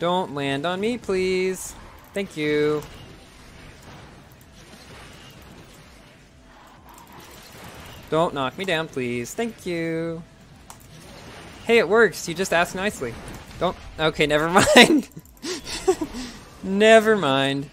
Don't land on me, please. Thank you. Don't knock me down, please. Thank you. Hey, it works. You just asked nicely. Don't. Okay, never mind. never mind.